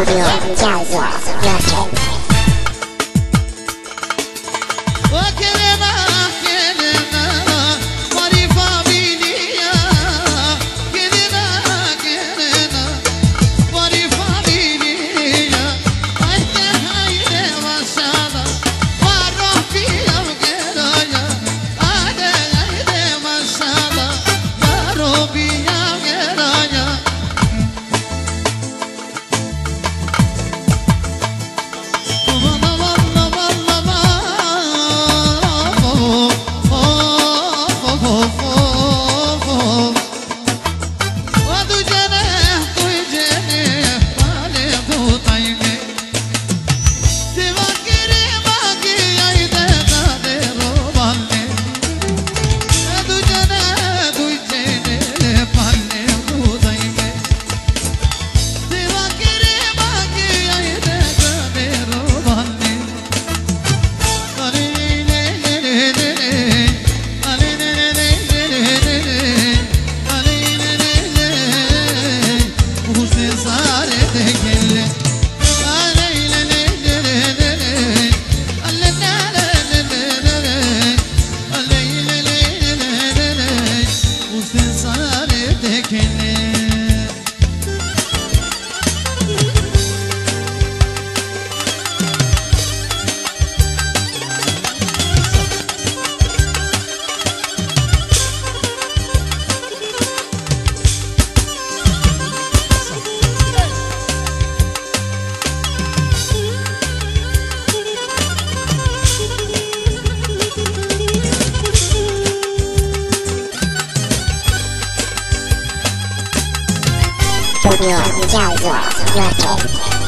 主角叫做热 就定你叫我 r a b